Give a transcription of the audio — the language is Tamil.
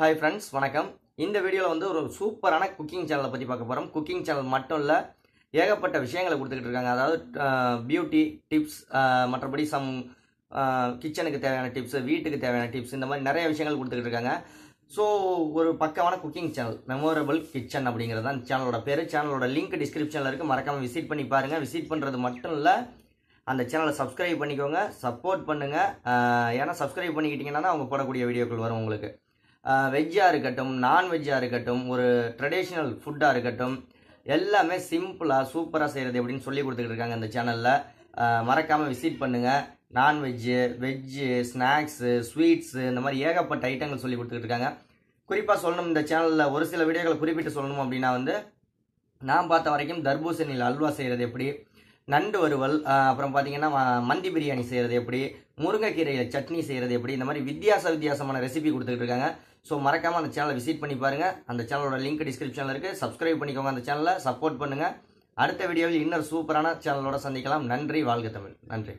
ஹாய் ஃப்ரெண்ட்ஸ் வணக்கம். இந்த வீடியோவில் வந்து ஒரு சூப்பரான குக்கிங் சேனலை பற்றி பார்க்க போகிறோம் குக்கிங் சேனல் மட்டும் இல்லை ஏகப்பட்ட விஷயங்களை கொடுத்துக்கிட்டு இருக்காங்க. அதாவது பியூட்டி டிப்ஸ் மற்றபடி சம் கிச்சனுக்கு தேவையான டிப்ஸ் வீட்டுக்கு தேவையான டிப்ஸ் இந்த மாதிரி நிறைய விஷயங்கள் கொடுத்துக்கிட்டு இருக்காங்க. ஸோ ஒரு பக்கமான குக்கிங் சேனல் மெமோரபிள் கிச்சன் அப்படிங்கிறது தான் சேனலோட பேர். சேனலோட லிங்க் டிஸ்கிரிப்ஷனில் இருக்குது மறக்காமல் விசிட் பண்ணி பாருங்கள் விசிட் பண்ணுறது மட்டும் இல்லை அந்த சேனலை சப்ஸ்கிரைப் பண்ணிக்கோங்க. சப்போர்ட் பண்ணுங்கள் ஏன்னா சப்ஸ்கிரைப் பண்ணிக்கிட்டிங்கன்னா தான் அவங்க போடக்கூடிய வீடியோக்கள் வரும் உங்களுக்கு. வெஜ்ஜாக இருக்கட்டும் நான்வெஜ்ஜாக இருக்கட்டும் ஒரு ட்ரெடிஷ்னல் ஃபுட்டாக இருக்கட்டும் எல்லாமே சிம்பிளாக சூப்பராக செய்கிறது எப்படின்னு சொல்லி கொடுத்துக்கிட்டு இருக்காங்க இந்த சேனலில் மறக்காமல் விசிட் பண்ணுங்கள் நான்வெஜ்ஜு வெஜ்ஜு ஸ்நாக்ஸு ஸ்வீட்ஸு இந்த மாதிரி ஏகப்பட்ட ஐட்டங்கள் சொல்லி கொடுத்துக்கிட்டு இருக்காங்க. குறிப்பாக சொல்லணும் இந்த சேனலில் ஒரு சில வீடியோக்களை குறிப்பிட்டு சொல்லணும் அப்படின்னா வந்து நான் பார்த்த வரைக்கும் தர்பூசணியில் அல்வா செய்கிறது எப்படி நண்டு வறுவல் அப்புறம் பார்த்தீங்கன்னா மந்தி பிரியாணி செய்கிறது எப்படி முருங்கைக்கீரையில் சட்னி செய்கிறது எப்படி இந்த மாதிரி வித்தியாச வித்தியாசமான ரெசிபி கொடுத்துட்டு இருக்காங்க. ஸோ மறக்காமல் அந்த சேனலை விசிட் பண்ணி பாருங்கள் அந்த சேனலோட லிங்க் டிஸ்கிரிப்ஷனில் இருக்குது சப்ஸ்கிரைப் பண்ணிக்கோங்க அந்த சேனலை சப்போர்ட் பண்ணுங்கள் அடுத்த வீடியோவில் இன்னொரு சூப்பரான சேனலோட சந்திக்கலாம். நன்றி. வாழ்க தமிழ். நன்றி.